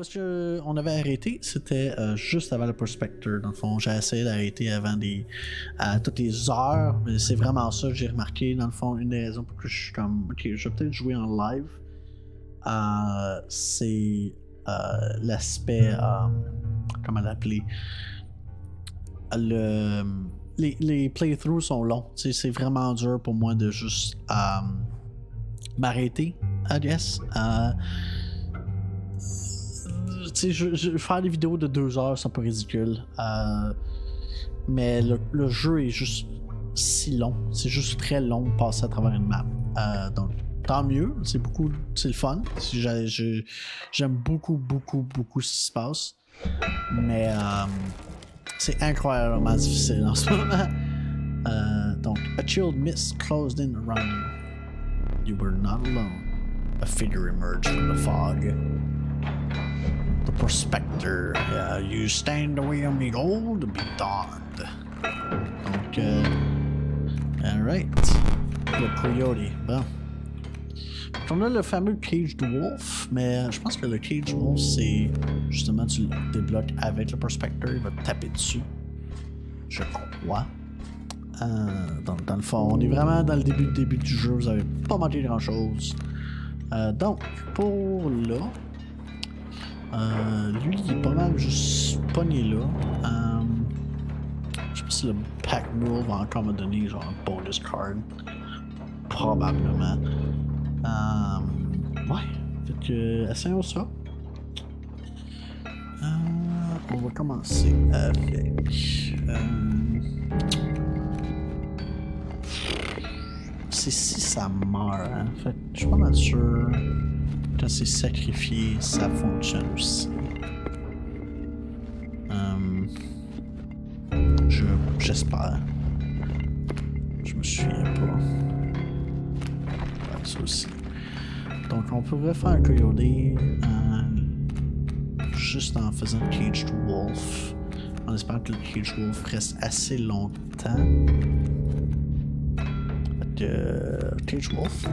Où est-ce qu'on avait arrêté, c'était euh, juste avant le prospector. Dans le fond, j'ai essayé d'arrêter avant des, toutes les heures, mais c'est vraiment ça que j'ai remarqué. Dans le fond, une des raisons pour que je suis comme, ok, je vais peut-être jouer en live. Euh, c'est euh, l'aspect, comment l'appeler, le, les, les playthroughs sont longs. C'est vraiment dur pour moi de juste m'arrêter, I guess. Je, je- faire des vidéos de deux heures, c'est un peu ridicule. Euh, mais le, jeu est juste si long. C'est juste très long de passer à travers une map. Euh, donc, tant mieux. C'est beaucoup, c'est le fun. J'ai- j'ai- J'aime beaucoup, beaucoup, beaucoup ce qui se passe. Mais euh, c'est incroyablement difficile en ce moment. Donc, a chilled mist closed in around you. You were not alone. A figure emerged from the fog. The prospector. Yeah, you stand away on me gold be. Donc, euh, alright. Le coyote. Bon. On a le fameux Caged Wolf, mais je pense que le Caged Wolf, c'est justement, tu le débloques avec le prospector, il va te taper dessus. Je crois. Euh, dans, dans le fond, on est vraiment dans le début, début du jeu, vous avez pas manqué grand chose. Euh, donc, pour là, euh, lui, il est pas mal juste pogné là. Euh, je sais pas si le pack mule va encore me donner genre un bonus card. Probablement. Euh, ouais. Fait que, essayons ça. On va commencer avec. C'est si ça meurt, hein. Fait je suis pas mal sûr. Quand c'est sacrifié, ça fonctionne aussi. Euh, je j'espère. Je me souviens pas. Ça aussi. Donc on pourrait faire coyote euh, juste en faisant Caged Wolf. En espérant que le Caged Wolf reste assez longtemps. Euh, Caged Wolf.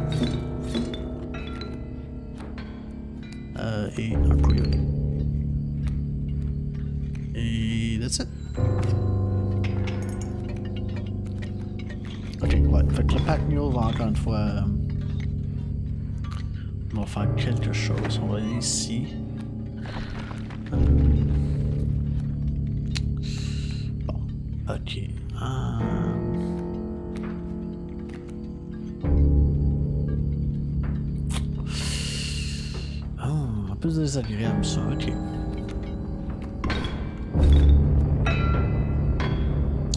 Et that's it. Ok, ouais. Que le pack mule va encore une fois. euh, on va faire quelque chose. On va aller. Désagréable ça, ok.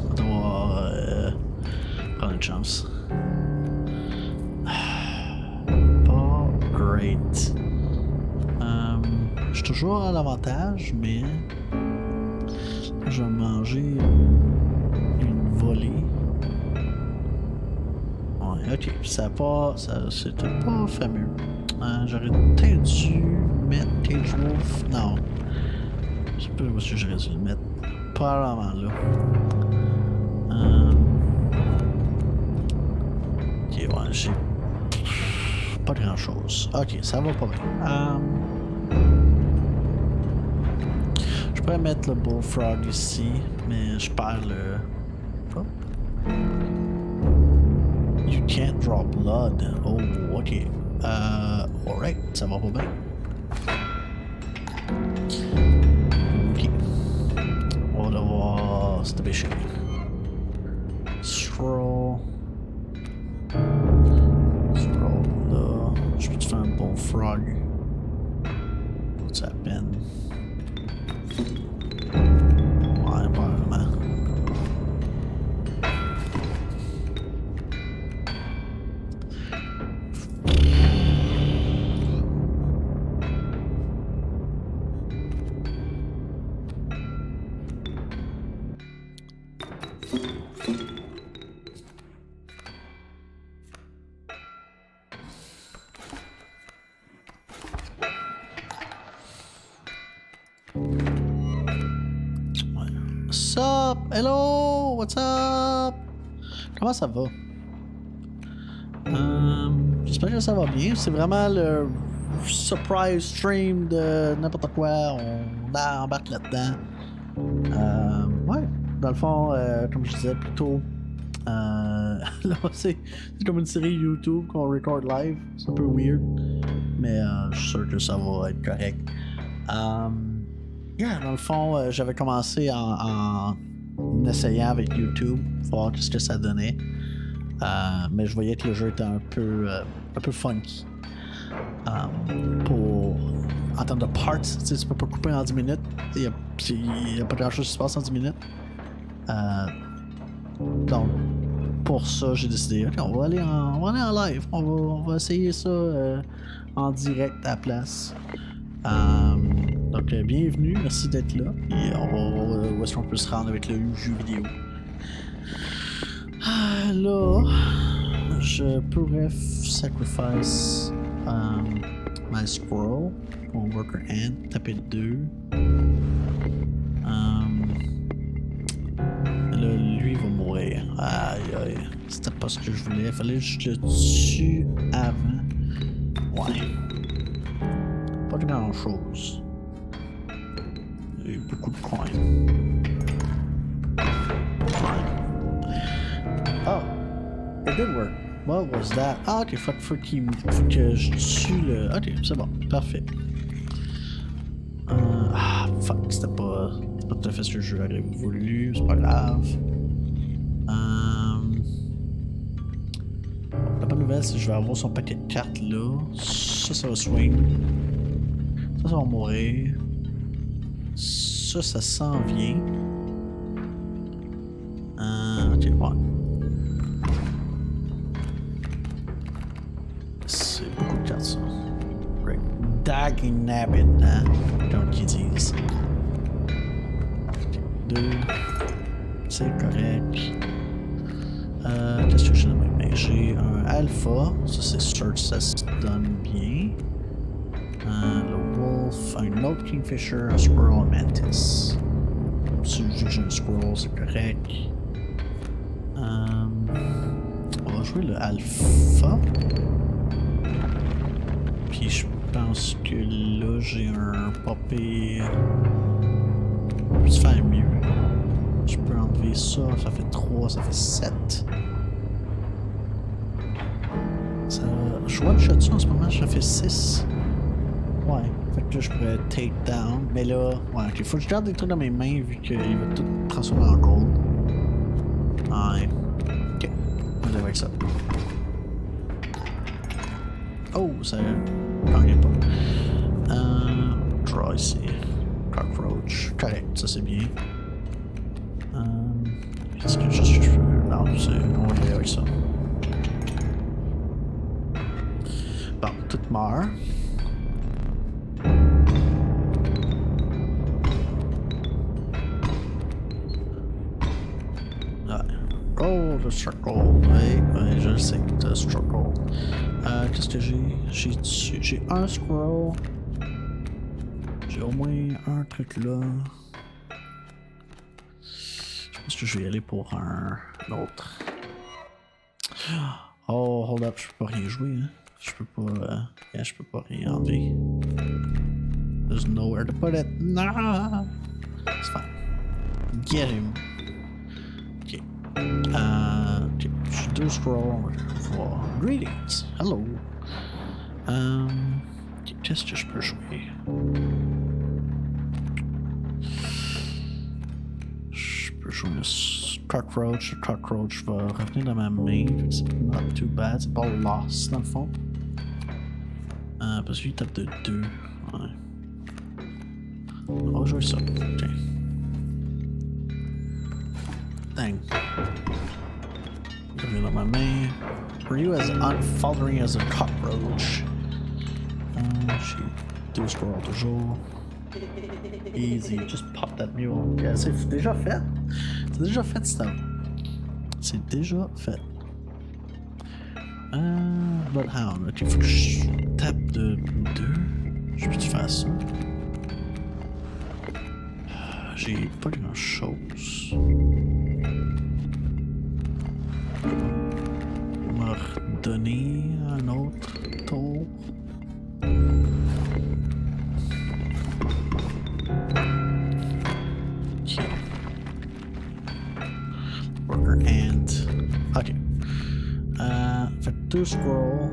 On va devoir euh, prendre une chance. Pas great. Euh, je suis toujours à l'avantage, mais je vais manger une volée. Ok. Ça pas. Ça, c'était pas fameux. J'aurais peut-être dû mettre Cage Wolf. Non. Je sais pas que j'aurais dû le mettre. Probablement là. Euh... Ok, ouais, j'ai. Pas grand chose. Ok, ça va pas bien. Euh... Je pourrais mettre le Bullfrog ici, mais je perds le. Hop. You can't draw blood. Oh, ok. Euh, alright, ça va pas bien. Ok. Comment ça va? Euh, J'espère que ça va bien. C'est vraiment le surprise stream de n'importe quoi, on embarque là-dedans. Euh, ouais, dans le fond, euh, comme je disais euh, là c'est comme une série YouTube qu'on record live, c'est un peu weird, mais je suis sûr que ça va être correct. Um, yeah, dans le fond, j'avais commencé en, en, essayant avec YouTube, voir ce que ça donnait. Euh, mais je voyais que le jeu était un peu, euh, un peu funky. Um, pour, en termes de parts, tu peux pas couper en 10 minutes. Il n'y a, pas grand chose qui se passe en 10 minutes. Donc, pour ça, j'ai décidé, ok, on va aller en, on va aller en live. On va, on va essayer ça en direct à la place. Donc, euh, bienvenue, merci d'être là. Et on va voir où est-ce qu'on peut se rendre avec le jeu vidéo. Ah, là, je pourrais sacrifice um, my scroll, mon worker hand, taper le 2. Um, là, lui va mourir. Aïe aïe, c'était pas ce que je voulais. Fallait que je le tue avant. Ouais. Pas de grand chose. Il beaucoup de coins. Oh, it did work. What was that? Ah, ok, faut, faut, qu'il, faut que je tue le. Ok, c'est bon, parfait. Euh, ah, fuck, c'était pas, pas tout à fait ce que je j'aurais voulu, c'est pas grave. Euh, la bonne nouvelle, c'est que je vais avoir son paquet de cartes là. Ça, ça va swing. Ça, ça va mourir. Ça, ça s'en vient. Euh, ok, ouais. C'est beaucoup de cartes, ça. Great. Dagging nabbit, hein? Comme qu'ils disent. Deux. C'est correct. Euh, qu'est-ce que j'ai dans mes mains? J'ai un alpha. Ça, c'est sûr ça se donne bien. Euh, wolf, un autre kingfisher, un squirrel, un mantis. Si un squirrel, c'est correct. On va jouer le alpha. Puis je pense que là, j'ai un pire. Je peux faire mieux. Je peux enlever ça, ça fait 3, ça fait 7. Ça... Je one-shot ça en ce moment, ça fait 6. Je pourrais take down. Mais là, ouais, ok, faut que je garde des trucs dans mes mains vu qu'il va tout transformer en gold. Ouais. Ok, on va avec ça. Oh, ça gagne pas. Euh, draw ici. Cockroach. Correct, ça c'est bien. Euh, Est-ce que je suis. Non, c'est. On va aller avec ça. Bon, tout meurt. Gold, le circle. Oui, oui, je le sais que struggle. Euh, qu'est-ce que j'ai? J'ai un scroll. J'ai au moins un truc là. Je pense que je vais y aller pour un, autre. Oh, hold up, je peux pas rien jouer, hein. Je peux pas. Euh, yeah, je peux pas rien enlever. There's nowhere to put it. Nah! It's fine. Get him. Ok. Euh, ok. On va voir. Greetings. Hello. Ok? Je peux jouer le s- cockroach. Cockroach va revenir dans ma main. C'est not too bad. C'est pas lost dans le fond. Euh, parce de 2. Ouais. On va jouer ça. Tiens. Dang. Ma main. Were you as unfaltering as a cockroach? Euh, J'ai deux. Easy, just pop that mule. Yeah, c'est déjà fait. C'est déjà fait, ça. C'est déjà fait. Euh, Bloodhound. Ok, faut que je tape de deux. Je peux-tu faire ça? Euh, j'ai pas grand Maar Danny, een oud tol. Worker and. Okay. Uh, eh, voor two scroll.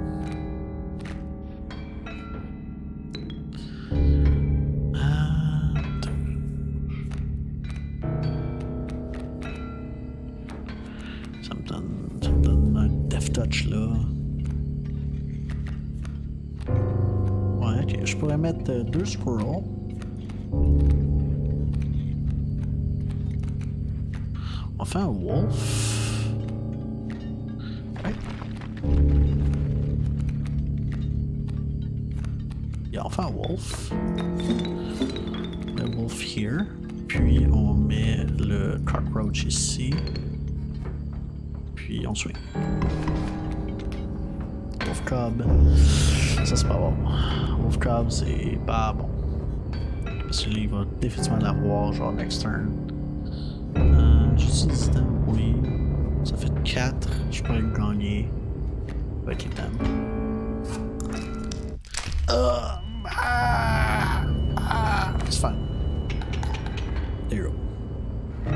Mettre deux squirrels. On fait un wolf. Right? Yeah, on fait un wolf. Le wolf here. Puis on met le cockroach ici. Puis on. Wolf Cub. Ça c'est pas bon. Wolf Cub c'est pas bon. Parce que lui il va définitivement l'avoir genre next turn. Euh, J'utilise item, oui. Ça fait 4. Je pourrais le gagner avec item. Uh, ah, ah, it's fine. There you go.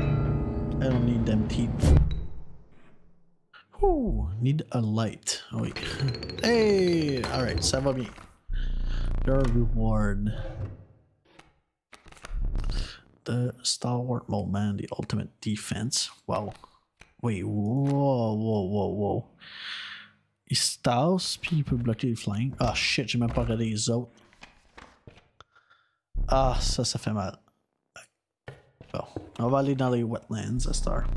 I don't need them teeth. Ooh, need a light. Ça va bien. Your reward. The stalwart man, the ultimate defense. Wow. Wait, whoa, whoa, whoa, whoa. Il se puis il peut bloquer les flingues. Ah shit, j'ai même pas regardé les autres. Ah, ça, ça fait mal. Bon, on va aller dans les wetlands à cette heure.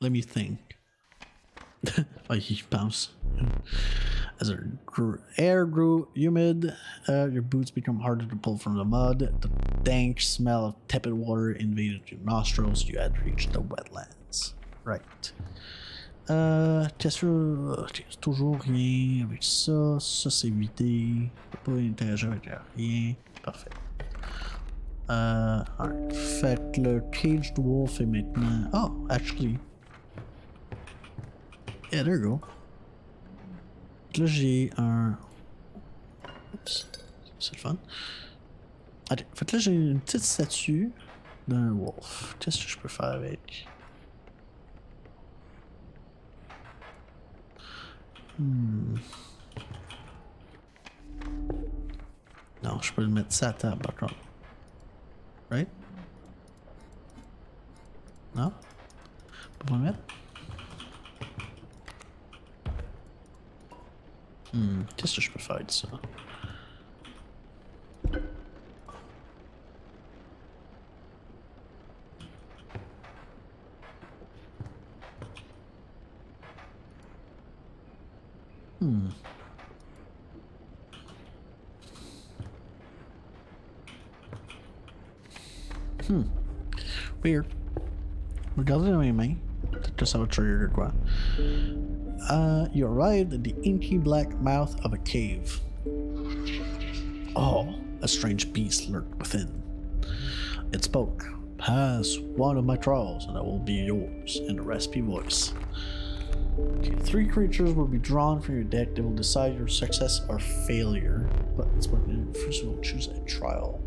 Let me think. bounce. As the gr- air grew humid, uh, your boots become harder to pull from the mud. The dank smell of tepid water invaded your nostrils. You had reached the wetlands. Right. Euh, qu'est-ce que toujours rien avec ça. Ça c'est vidé. Pas interagir avec rien. Parfait. Euh, alright. Fait le caged wolf est maintenant. Oh, actually. Yeah, there you go. Là, j'ai un. Oups. C'est le fun. Ok. Fait que là, j'ai une petite statue d'un wolf. Qu'est-ce que je peux faire avec? Hmm. Non, je peux le mettre ça à table, par. Right? Non? Pas le mettre? Peux faire avec ça? Hmm. Hmm. Weird. Mes mains. Peut-être que ça va trigger quoi. Uh, you arrived at the inky black mouth of a cave. Oh, a strange beast lurked within. It spoke. Pass one of my trials, and I will be yours, in a raspy voice. Okay, three creatures will be drawn from your deck that will decide your success or failure. But. First, we'll choose a trial.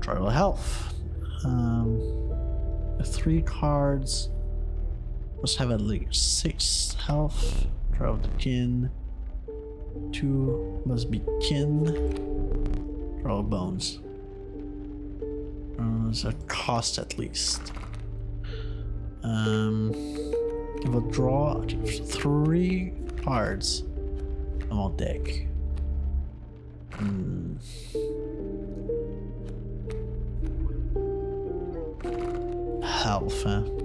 Trial of health. Um, three cards must have at least six health. Trial of the kin. Two must be kin. draw bones. Uh, a cost at least. Um, you will draw three cards on deck. Hmm. Health, hein?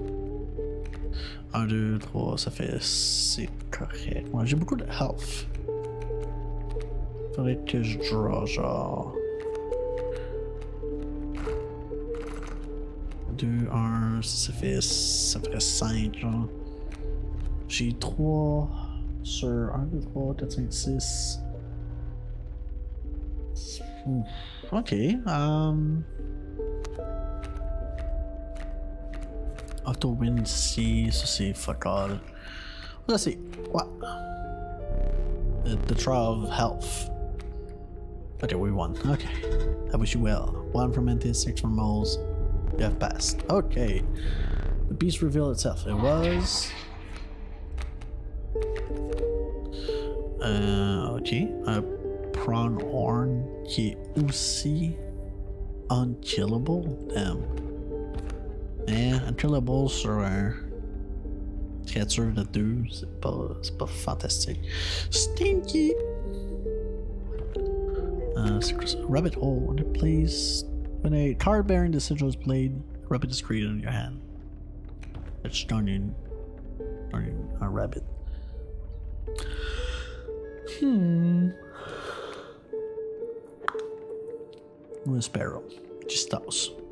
1, 2, 3, ça fait. C'est correct. Moi, j'ai beaucoup de health. Faudrait que je draw genre. 2, 1, ça fait. Ça ferait 5, genre. J'ai 3 sur 1, 2, 3, 4, 5, 6. Ok. Um... Auto win C, so see fuck all. Let's see. What? Uh, the, the Trial of Health. Okay, we won. Okay. I wish you well. One from Mantis, six from Moles. You have passed. Okay. The beast revealed itself. It was... Uh, okay. A Pronghorn. Usi. Unkillable? Damn. Mais unkillable sur un créature de deux, c'est pas, pas fantastique. Stinky! Uh, rabbit hole. When it plays, when a card bearing the sigil is played, a rabbit is created in your hand. It's darning, darning a rabbit. Hmm. Un sparrow. Just Ouais,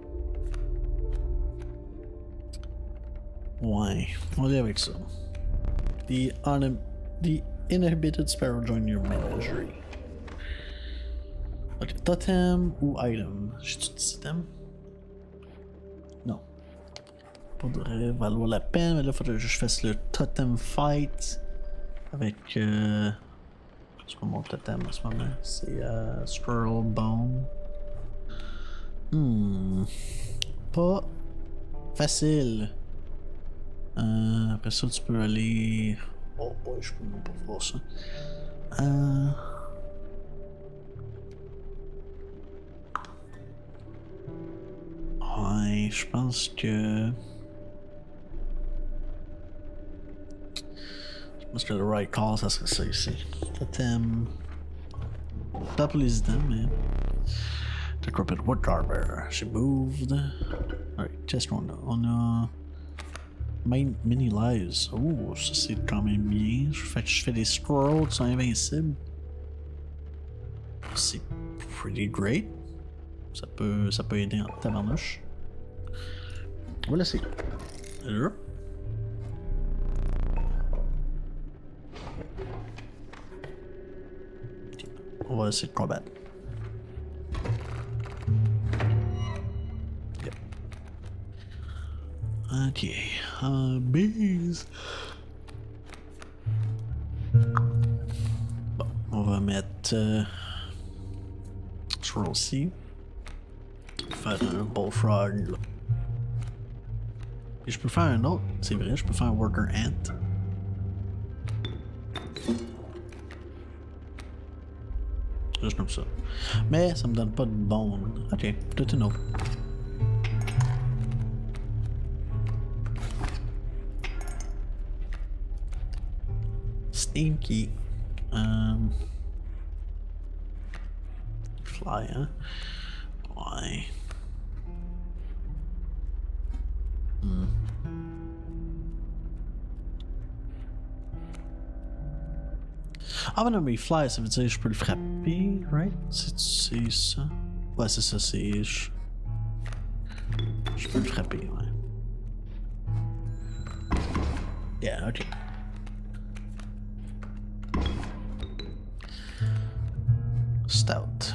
on va avec ça. The, un the inhibited sparrow join your menagerie. Ok, totem ou item? J'ai-tu dit item? Non. Faudrait valoir la peine, mais là, faudrait que je fasse le totem fight avec. Euh... C'est pas mon totem en ce moment. C'est euh, Squirrel Bone. Hmm. Pas facile. Ah, euh, ça, tu peux aller. Oh boy, je peux même pas voir ça. Euh. Ouais, je pense que. Je pense que le right call, ça serait ça ici. Totem. Euh, pas pour les items, mais. Decrepit Woodcarver. She moved. Alright, test one. On a. Uh, Mini lives. Oh, ça c'est quand même bien. Je fais, des scrolls qui sont invincibles. C'est pretty great. Ça peut, ça peut aider en tabarnouche. Va laisser. Là. On va essayer de combattre. Ok. Bees. Bon, on va mettre euh, aussi. Faire un bullfrog là. Et je peux faire un autre, c'est vrai, je peux faire un worker ant. Juste comme ça. Mais ça me donne pas de bone. Ok, tout est autre. Stinky. Um, fly, hein? Ouais. Hmm. Non, mais il fly, peux le frapper, right? C'est ça? Ouais, c'est ça, c'est. Je... je peux le frapper. Yeah, ok. Stoat.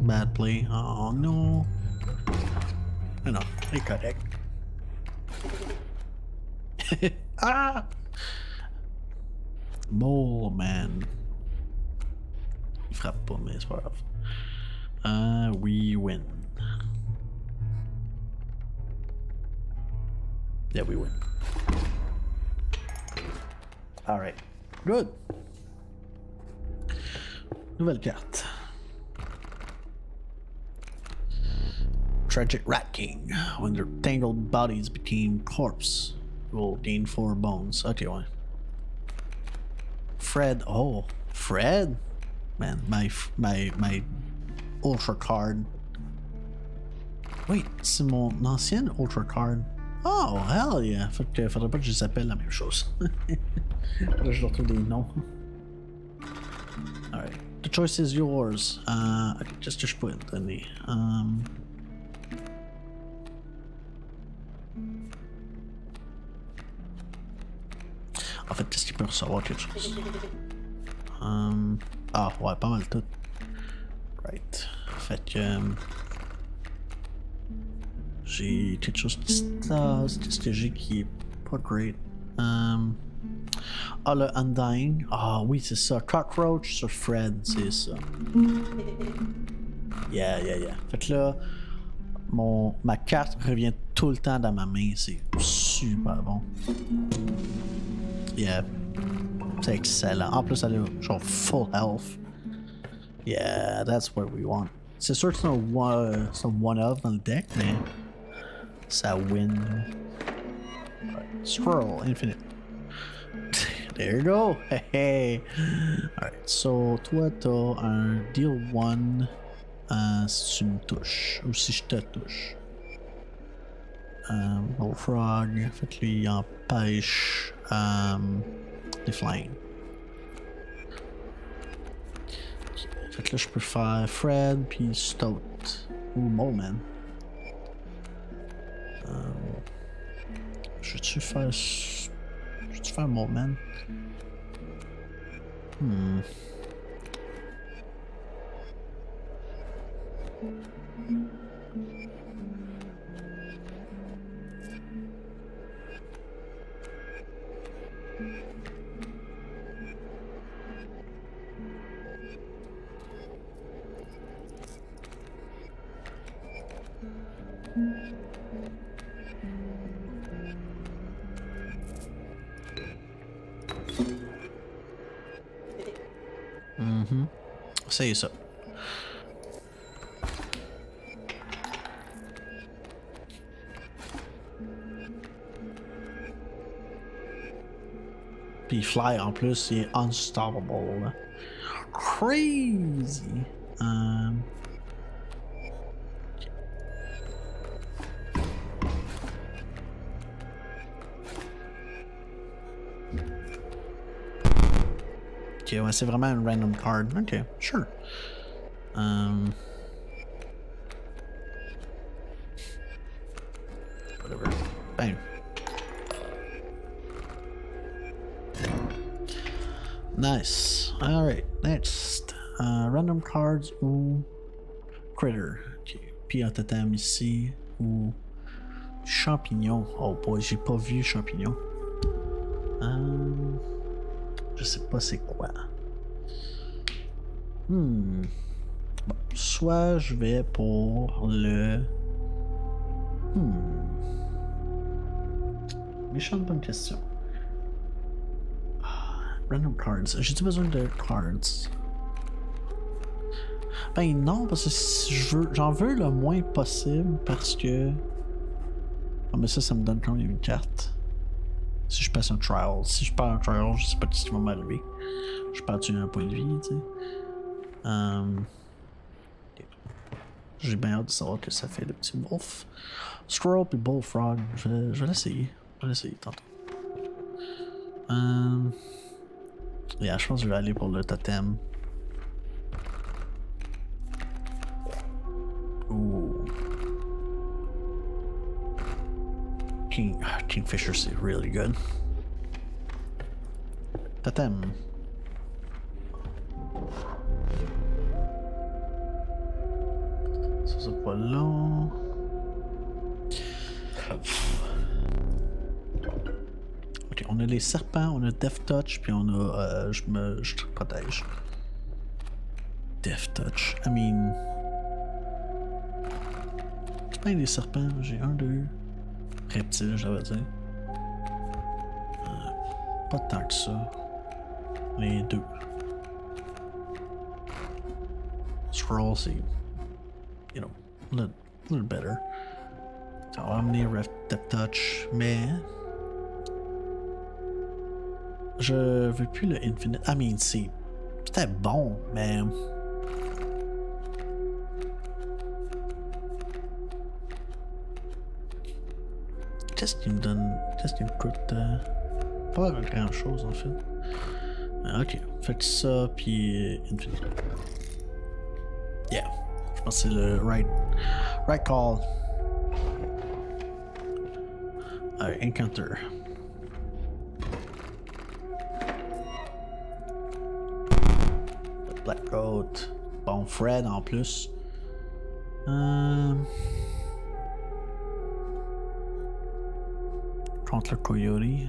Bad play. Oh no. I know. Hey, correct. ah! Mole man. Pas, mais c'est pas grave. Uh, we win. Yeah, we win. Alright. Good. Nouvelle carte. Tragic Rat King. When their tangled bodies became corpse, will gain four bones. Okay, one. Fred. Oh, Fred. Man, my my my ultra card. Wait, c'est mon ancienne ultra card. Oh, hell yeah. Fait que faudrait pas que je les appelle la même chose. Là, je retrouve des noms. Alright. The choice is yours. Uh, just just put it in the um. En fait, est-ce qu'il peut recevoir quelque chose? Um, ah, ouais, pas mal tout. Right. Fait que. Um, j'ai quelque chose de stase, de j'ai qui est pas great. Um, Ah, le Undying. Ah oui, c'est ça. Cockroach sur Fred, c'est ça. Yeah, yeah, yeah. Fait que là, mon, ma carte revient tout le temps dans ma main. C'est super bon. Yeah. C'est excellent. En plus, elle a genre full health. Yeah, that's what we want. Que c'est un one, un one of dans le deck, mais ça win. Scroll, infinite. There you go. Hey, hey. Alright, so toi t'as un uh, deal one euh, si tu me touches ou si je te touche. Euh, Bullfrog, um, fait que um, les flying. Fait que Fred puis Stoat ou Moleman. Euh, je vais-tu faire. Hmm. Mhm. C'est ça. Puis Fly en plus, il unstoppable. Crazy. Euh, Ok, ouais, c'est vraiment une random card. Ok, sure. Um... Whatever. Bang. Nice. Alright, next. Uh, random cards ou critter. Ok, puis un ici ou champignon. Oh boy, j'ai pas vu champignon. Um... Je sais pas c'est quoi. Hmm. Soit je vais pour le. Hmm. Méchante bonne question. Ah, Random cards. J'ai-tu besoin de cards? Ben non, parce que veux- j'en veux le moins possible parce que. Ah, mais ça, ça me donne quand même une carte. Si je passe un trial. Si je perds un trial, je sais pas ce qui va m'arriver. Je perds un point de vie, tu sais. Um, J'ai bien hâte de savoir que ça fait le petit wolf. Squirrel puis bullfrog. Je vais, l'essayer. Je vais l'essayer tantôt. Um, yeah, je pense que je vais aller pour le totem. Ooh. King, ah, Kingfisher, c'est really good. Totem. Ça, c'est pas long. Ok, on a les serpents, on a Death Touch, puis on a. euh, je me. Je protège. Death Touch. I mean. C'est pas des serpents, j'ai un, deux. Reptiles, j'avais dire. Euh, pas tant que ça. Les deux. Scroll, c'est. You know, a little, little better. Ça va amener Touch, mais. Je veux plus le Infinite. I mean, c'est. C'était bon, mais. Qu'est-ce qui me donne. Qu'est-ce qui me coûte. euh, Pas grand chose en fait. Ah, ok. Fait ça, puis. euh, Infinite. Yeah. Je pense que c'est le right. Right call. Encounter. Black Coat. Bon, Fred en plus. Euh... Contre Coyote.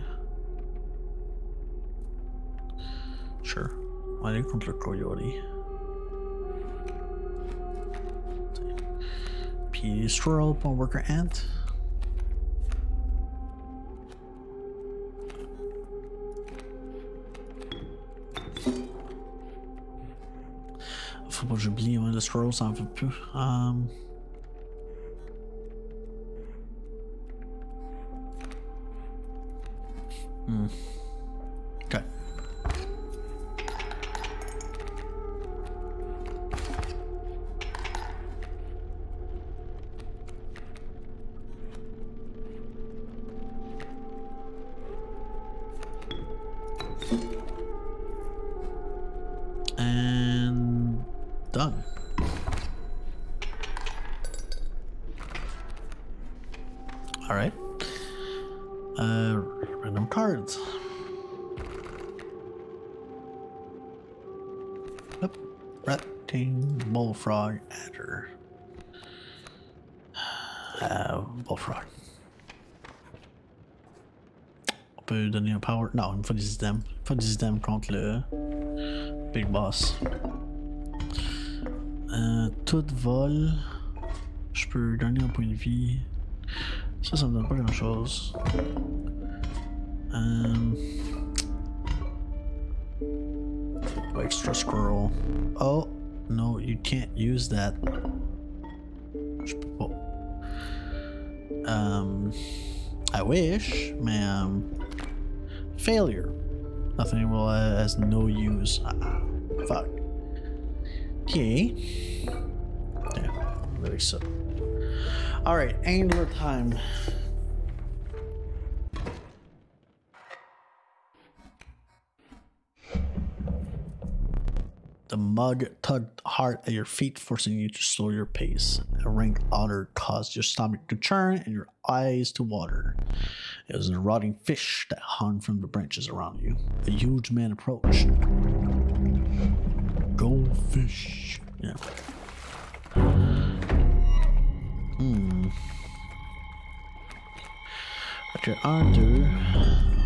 Sure. Aller contre le coyote. Puis squirrel pour worker ant. Faut pas j'oublie, ouais, le squirrel ça en fait plus. Um... faut des items. Faut des items contre le Big Boss. Euh, tout vol. Je peux gagner un point de vie. Ça, ça me donne pas grand chose. Um, extra scroll. Oh, no, you can't use that. Je peux pas. Um, I wish, mais um, failure. Nothing will uh, has no use. Ah, fuck. Okay. Yeah, very so. All right, angler time. The mud tugged hard at your feet, forcing you to slow your pace. A rank otter caused your stomach to churn and your eyes to water. It was a rotting fish that hung from the branches around you. A huge man approached. Goldfish. Yeah. Hmm. What your do?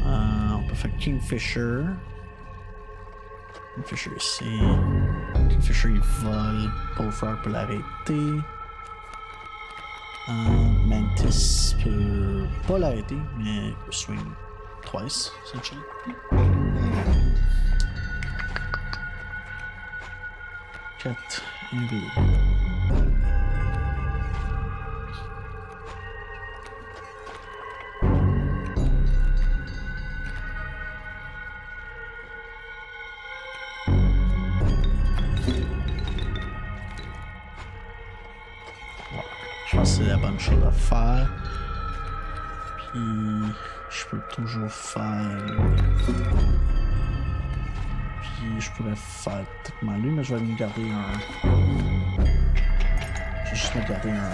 Uh, perfect kingfisher. Kingfisher ici. Kingfisher il vole. Bullfrog peut l'arrêter. Euh, Mantis peut pas swing twice, essentially. Cat blue. Faire. Puis je pourrais faire techniquement lui, mais je vais me garder un. Je vais juste me garder un.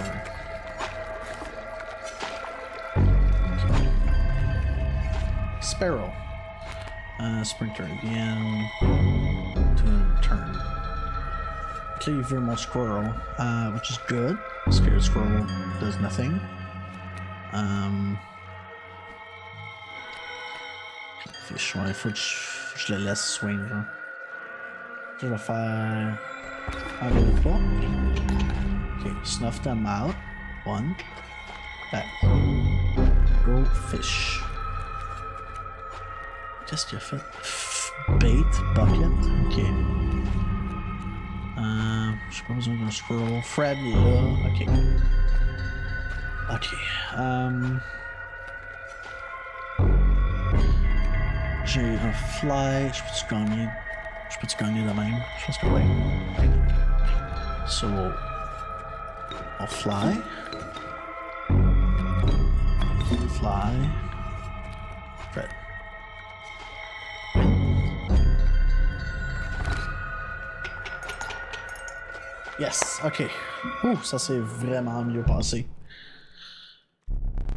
Sparrow. Uh, sprinter again. To turn. Cleaver my squirrel, uh, which is good. Scared squirrel does nothing. Um, fish, ouais, faut que je, je le laisse swing. Là. Je vais faire trois. Ok, snuff them out. One. Back. Go fish. Qu'est-ce qu'il a fait? Bait, bucket. Ok. Euh, j'ai pas besoin d'un scroll. Fred est là. Ok. Ok. Um, j'ai un fly. Je peux-tu gagner? Je peux-tu gagner de même? Je pense que oui. So, on fly. Fly. Fred. Yes, ok. Ouh, ça s'est vraiment mieux passé.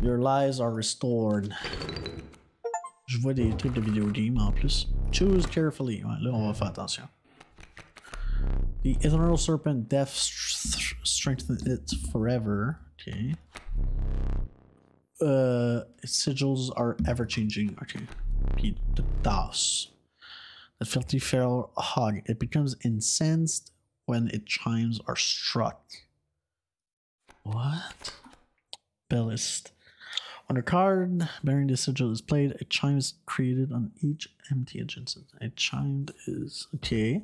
Your lives are restored. Je vois des trucs de vidéo game en plus. Choose carefully. Ouais, là, on va faire attention. The Eternal Serpent Death st strengthened it forever. Okay. Uh, its sigils are ever changing. Okay. Puis the DOS. A filthy feral hog. It becomes incensed when its chimes are struck. What? Bellist. On a card bearing the sigil is played, a chime is created on each empty adjacent. A chime is okay.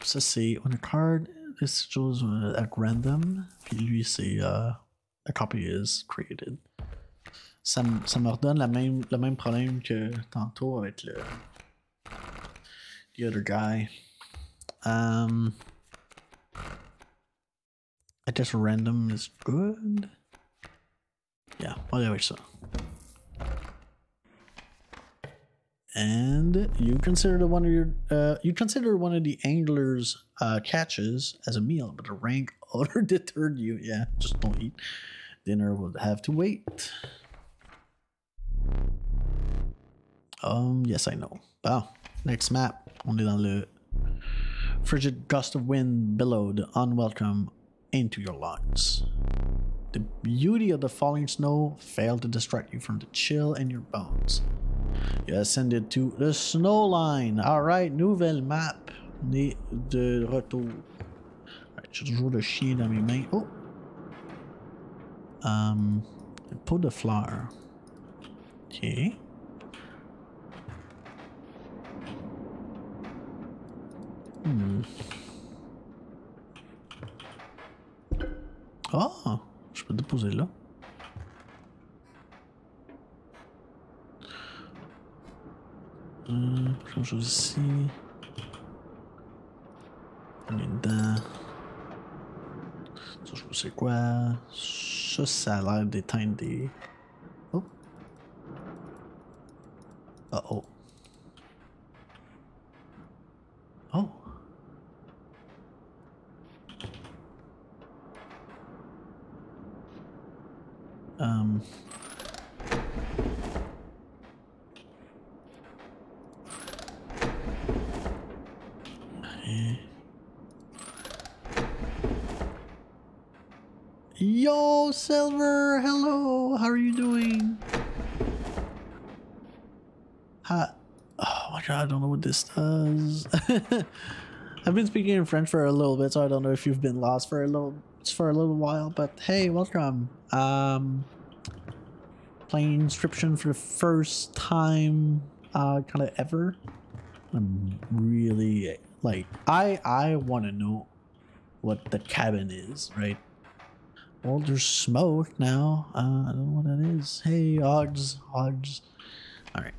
Ça see. on a card, this sigil is uh, at random. Lui c'est uh, a copy is created. Ça, ça me redonne la même, le même problème que tantôt avec le the other guy. Um, I guess random is good. Yeah, with so. And you consider one of your uh, you consider one of the angler's uh, catches as a meal, but the rank odor deterred you. Yeah, just don't eat. Dinner will have to wait. Um, yes, I know. Wow. Next map. On est dans frigid gust of wind billowed unwelcome into your lungs. The beauty of the falling snow failed to distract you from the chill in your bones. You ascended to the snow line. Alright, nouvelle map. Est de retour. Alright, j'ai toujours le chien dans mes mains. Oh! Um, pot de fleurs. Okay. Hmm. Ah, je peux déposer là. Hum, quelque chose ici. On est dedans. Ça, je sais quoi. Ça, ça a l'air d'éteindre des. Oh. Uh. Oh. Yo, Silver! Hello! How are you doing? Hi. Oh my god, I don't know what this does. I've been speaking in French for a little bit, so I don't know if you've been lost for a little for a little while, but hey, welcome. Um playing Inscryption for the first time uh kind of ever. I'm really like I I want to know what the cabin is, right? Well, there's smoke now. Uh, I don't know what that is. Hey, Hogs, Hogs. All right.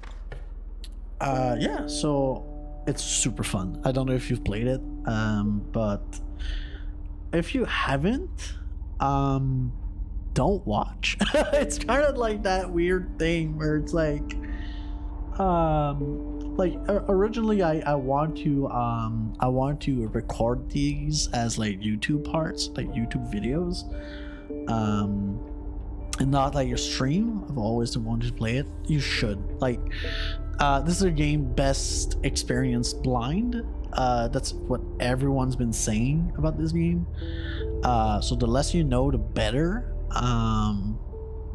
Uh, yeah. So it's super fun. I don't know if you've played it, um, but if you haven't, um, don't watch. it's kind of like that weird thing where it's like, um, like originally I I want to um I want to record these as like YouTube parts, like YouTube videos, um, and not like your stream. I've always wanted to play it. You should like. Uh, this is a game best experienced blind. Uh, that's what everyone's been saying about this game. Uh, so the less you know, the better. Um,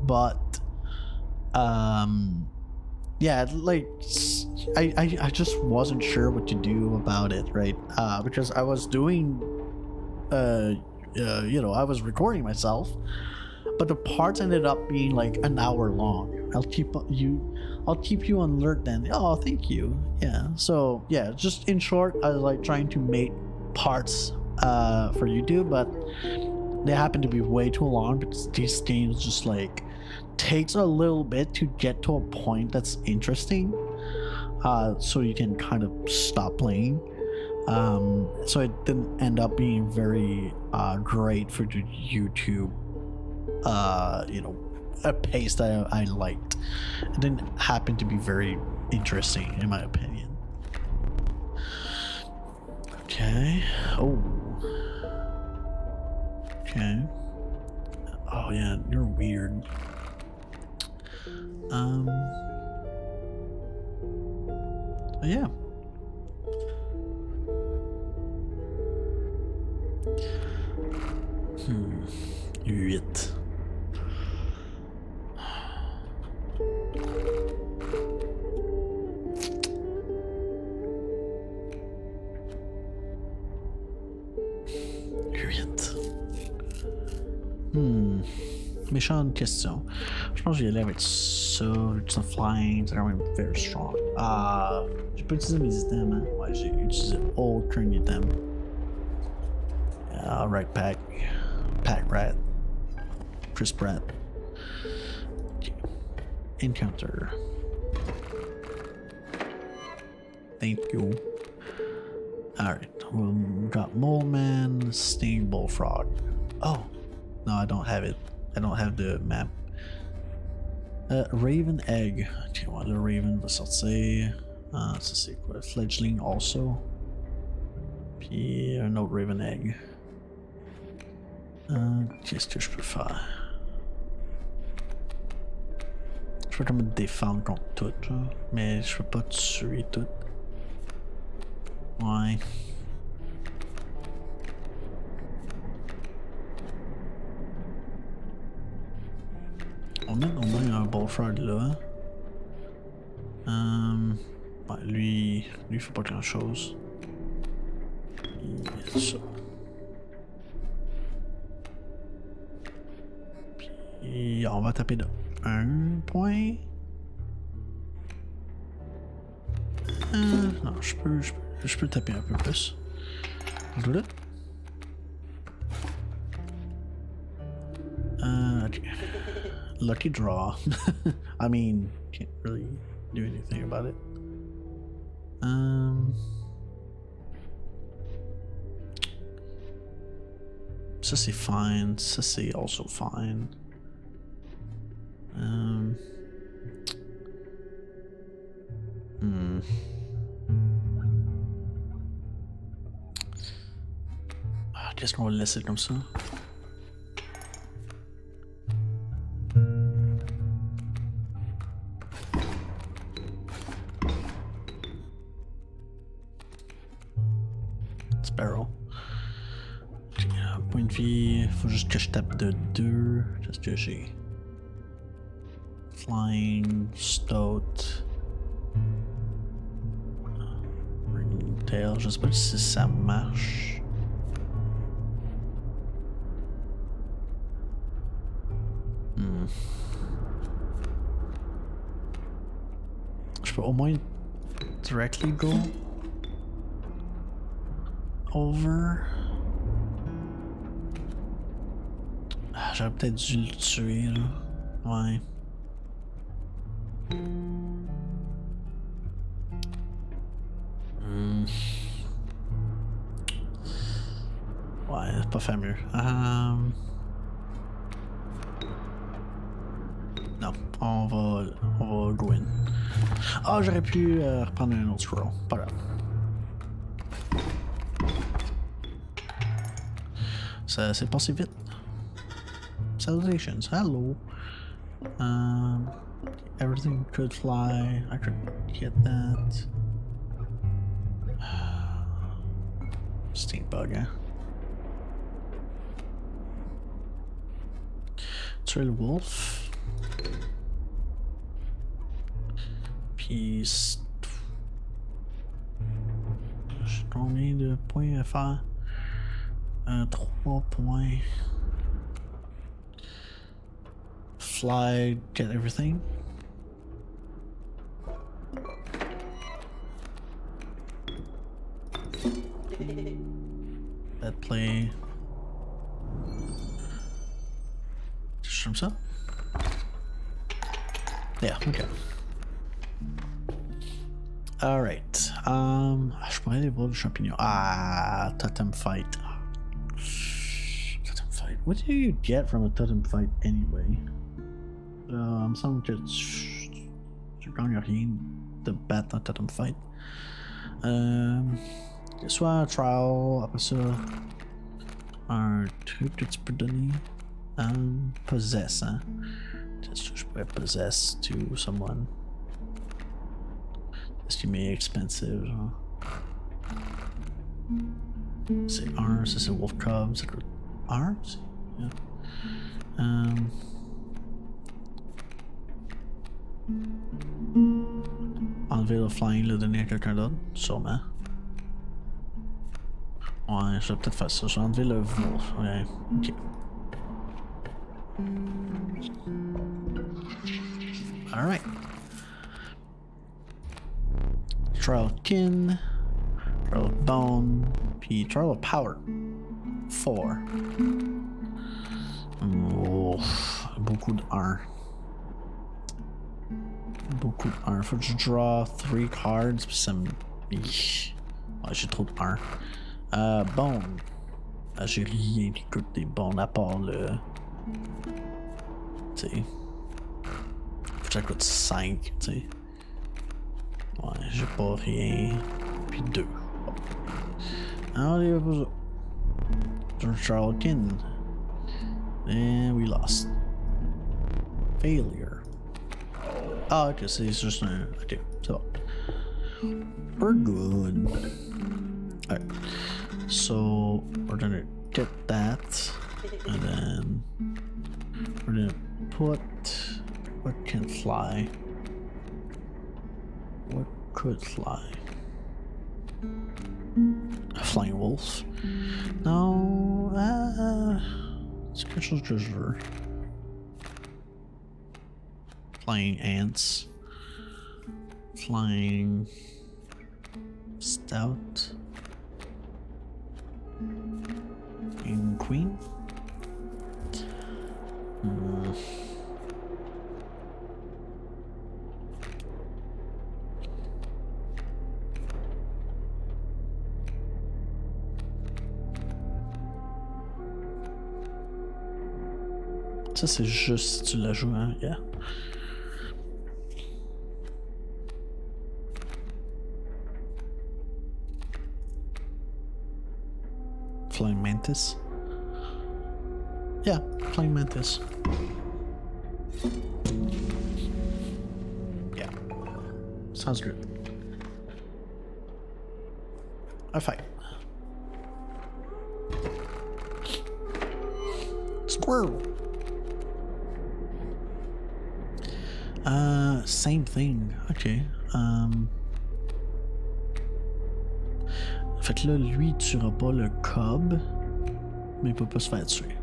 but um, yeah, like I, I, I just wasn't sure what to do about it, right? Uh, because I was doing, uh, uh, you know, I was recording myself, but the parts ended up being like an hour long. I'll keep you, I'll keep you on alert then. Oh, thank you. Yeah. So yeah, just in short, I was like trying to make parts uh for YouTube, but they happen to be way too long but these games just like takes a little bit to get to a point that's interesting uh so you can kind of stop playing. Um so it didn't end up being very uh great for the youtube uh you know a pace that I, I liked. It didn't happen to be very interesting in my opinion. Okay. Oh okay oh yeah you're weird um. but yeah. Hmm. Huit. Hmm. Question. Je pense que je vais aller avec ça. It's a flying, même very strong. Ah, j'ai pas utilisé mes items, hein? Ouais, j'ai utilisé aucun item. Alright, pack. Pack rat. Chris Pratt. Okay. Encounter. Thank you. Alright, we got Mole Man, Sting Bullfrog. Oh, no, I don't have it. I don't have the map. Uh, Raven Egg. Okay, well, the Raven va sortir. Ah, ça c'est quoi? Fledgling also. Puis un autre Raven Egg. Que je peux faire? Je peux comme me défendre contre tout, mais je peux pas tuer tout. Ouais. On a au moins un bullfrog là. Euh, ouais, lui, lui fait pas grand chose. Puis ça. Puis on va taper de un point. Euh, non, je peux, je peux, je peux taper un peu plus. Là. Uh, okay. Lucky draw. I mean, can't really do anything about it. Um. C'est fine. C'est also fine. Um. Hmm. Ah, Qu'est-ce qu'on va le laisser que je tape de 2. Qu'est-ce que j'ai? Flying, Stoat. Ringtail. Je sais pas si ça marche. Hmm. Je peux au moins directly go over. J'aurais peut-être dû le tuer là. Ouais. Hmm. Ouais, pas fameux. Um... Non, on va, on va go in. Ah, j'aurais pu euh, reprendre un autre scroll. Pas grave. Ça s'est passé vite. Salutations, hello. Um, everything could fly. I could get that. Stink bugger. Trail wolf. Peace. Combien de points à faire? Un 3 points. Fly, get everything. That play. Just from ça? Yeah, okay. Alright. Um, je pourrais aller voir le champignon. Ah, totem fight. Totem fight. What do you get from a totem fight anyway? Euh, il me semble que tu, tu gagnes rien de battre un totem fight. Euh, un trial, après ça, un truc que tu peux donner. Um, possess, hein. Pourrais possess to someone? Qui m'est expensive, genre? C'est un, ça c'est Wolf Cub, ça coûte un? Yeah. Um, le flying, le donner à quelqu'un d'autre, sûrement. Ouais, je vais peut-être faire ça. Je vais enlever le wolf. Ok. Alright. Trial of Kin. Trial of Bone. P, Trial of Power. 4. Oh, beaucoup de 1. Beaucoup de 1. Faut que je draw 3 cards. Puis ça me. Ouais, j'ai trop de 1. Euh, bon. J'ai rien qui coûte des bons à part le. Tu sais. Faut que ça coûte 5, tu sais. Ouais, j'ai pas rien. Puis 2. Ah, il y a pas ça. And we lost. Failure. Ah, ok, c'est juste un. Ok, bon. We're good. Alright. So we're gonna get that, and then we're gonna put what can fly. What could fly? A flying wolf. No, uh, c'est quelque Flying ants. Flying stoat. King Queen. Hmm. Ça, c'est juste si tu la joues, hein, yeah. Flying Mantis. Yeah, Flying Mantis. Yeah. Sounds good. I fight. Squirrel. Uh, same thing. Okay. Um. Fait là, lui, il tuera pas le cob, mais il peut pas se faire tuer.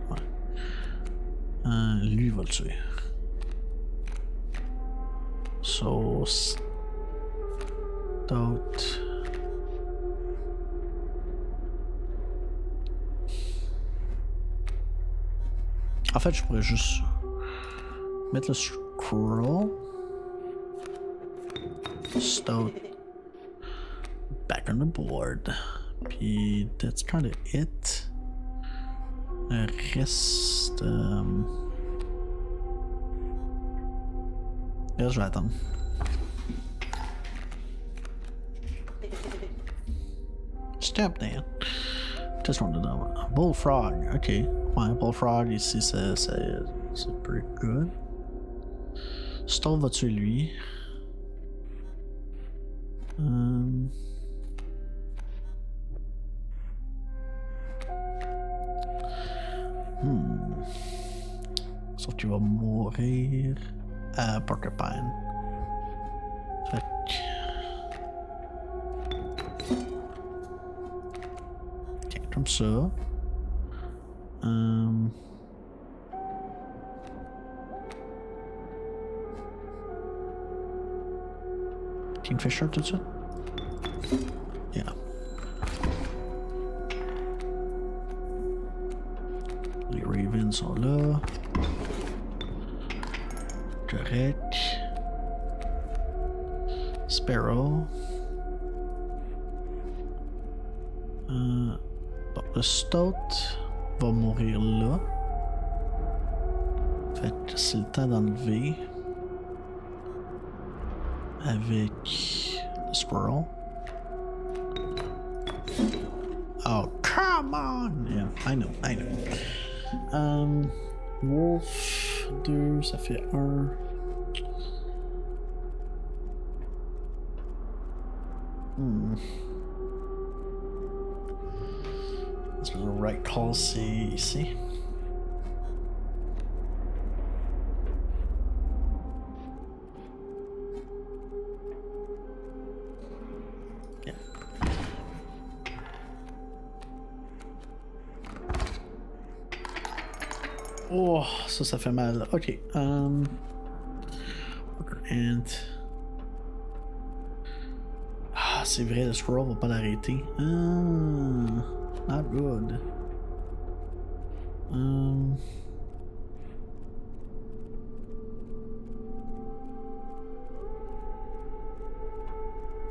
Euh, lui, il va le tuer. So, stout. En fait, je pourrais juste mettre le scroll. Stout on the board. Puis that's kind of it. Reste. Euh... Là, je vais attendre. Step Dan. Just wanted to know. Bullfrog. Ok. Ouais, Bullfrog ici, c'est uh, uh, pretty good. Stone va tuer lui. Um, Qu'il va mourir à Porcupine. Fait que... Ok, comme ça. Um... Kingfisher? Yeah. Les Ravens sont. Correct. Sparrow. Bon, le Stoat va mourir là. Fait que c'est le temps d'enlever. avec le squirrel. Oh, come on! Yeah, I know, I know. Um, wolf 2, ça fait 1. It's a right call C C. Yeah. Oh, so ça fait mal. Ok. Um, and c'est vrai, le scroll va pas l'arrêter. Ah, not good. Um...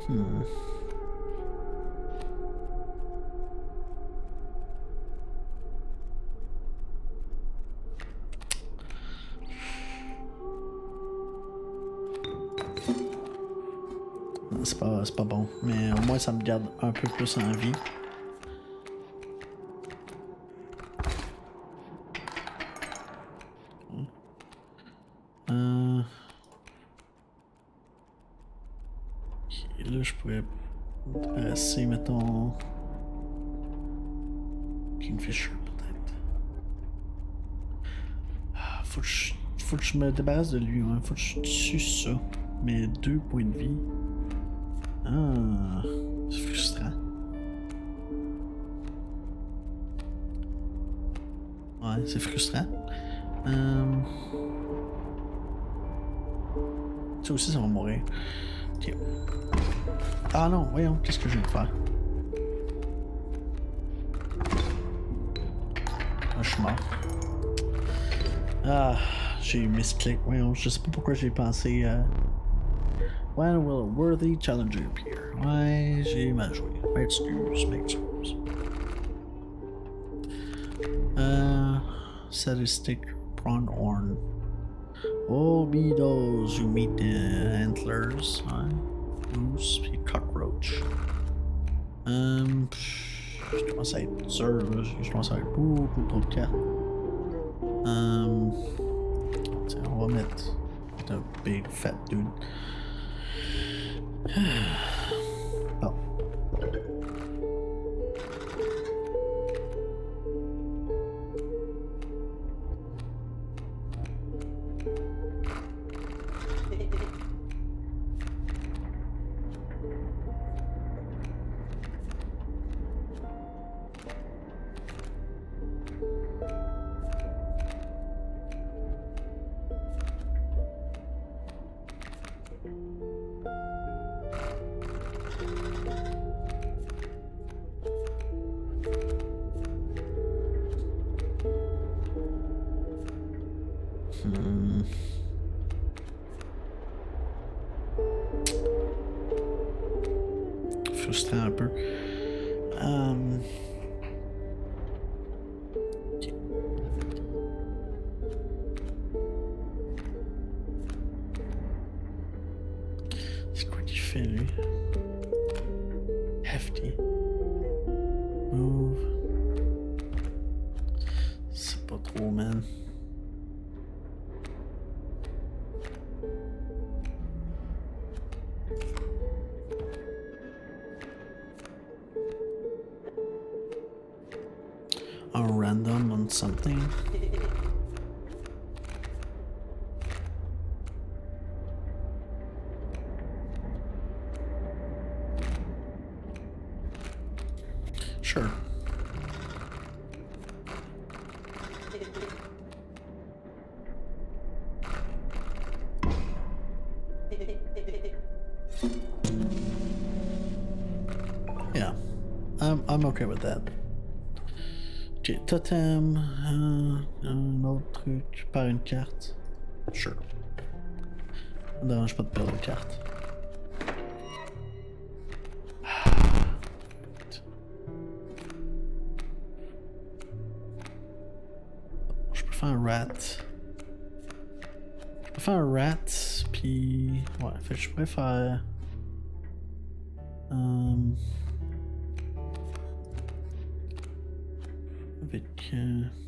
Hmm. Pas, pas bon, mais au moins ça me garde un peu plus en vie. Euh... Là je pourrais tracer, mettons... Kingfisher peut-être. Ah, faut que je, faut que je me débarrasse de lui, hein. faut que je tue ça. Mais deux points de vie. Ah, c'est frustrant. Ouais, c'est frustrant. Euh... Ça aussi, ça va mourir. Ok. Ah non, voyons, qu'est-ce que je vais faire? Ah, je suis mort. Ah, j'ai misclick. Voyons, je sais pas pourquoi j'ai pensé... Euh... When will a worthy challenger appear? Ouais, j'ai mal joué. M'excuse, m'excuse. Uh, sadistic Pronghorn. Will be those who meet the antlers. Ouais. Moose cockroach. Um, je commence à être dur, je commence à avoir beaucoup trop cartes. Um, tiens, on va mettre un big fat dude. Something. Sure. Yeah, I'm I'm okay with that. Ok, totem, un autre truc, par une carte. Sure. Ça me dérange pas de perdre une carte. Je peux faire un rat. Je peux faire un rat, puis... Ouais, fait je pourrais faire... Euh... Avec...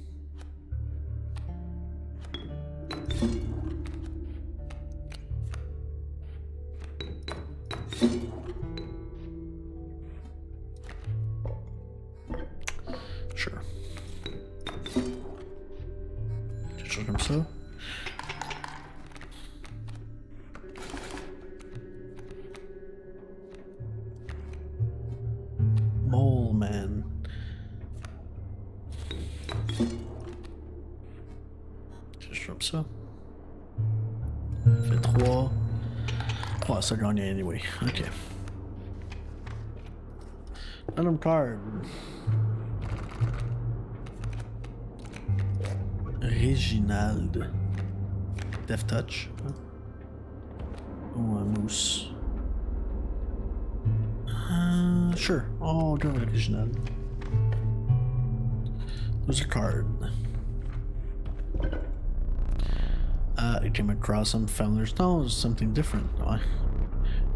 Uh, came across some founders. No, it's something different.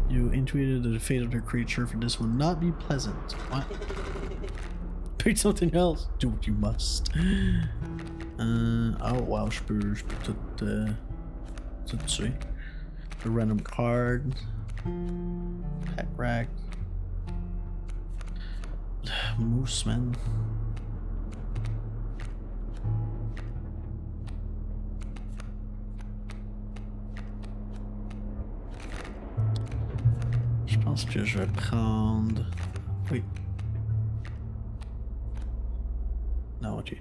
You intuited the fate of the creature for this will not be pleasant. What? Pick something else. Do what you must. Uh, oh wow, peux tout, uh, tuer. A random card. Pack rack. Moose man. Pense que je vais prendre. Oui. Non, ok.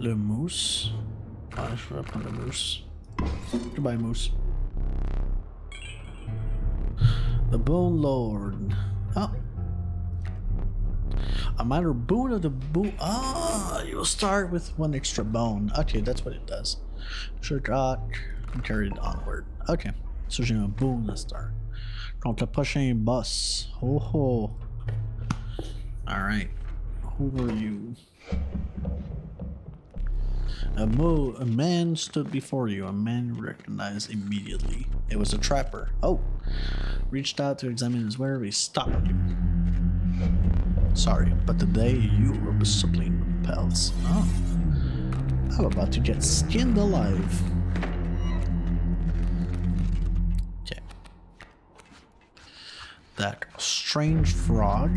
Le mousse. Ouais, je vais prendre le mousse. Goodbye, mousse. The Bone Lord. Oh. A minor boon of the boon. Ah, you'll start with one extra bone. Okay, that's what it does. Sure got carried onward. Okay, so j'ai un boon à start. Contre le prochain boss. Oh, oh. ho. Alright. Who are you? A, mo a man stood before you, a man recognized immediately. It was a trapper. Oh! Reached out to examine his wear, he stopped you. Sorry, but today you were disciplined pals. Oh. I'm about to get skinned alive. That strange frog.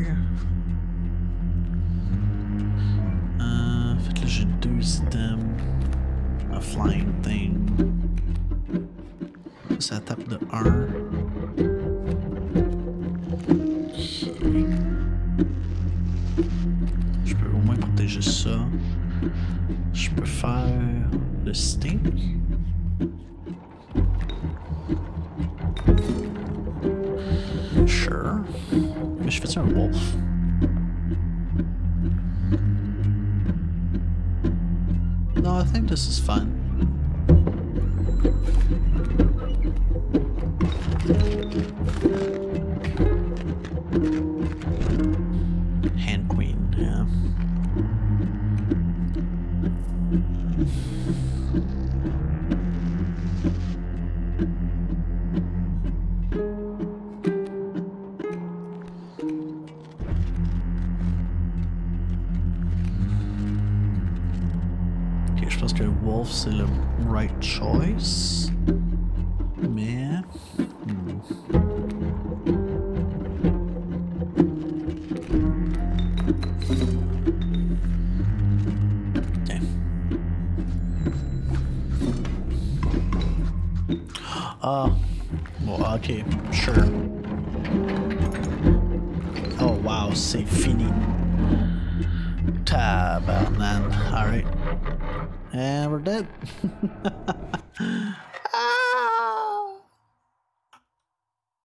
Uh, fait que là j'ai deux items. A flying thing. Ça tape de 1. Je peux au moins protéger ça. Je peux faire le stink.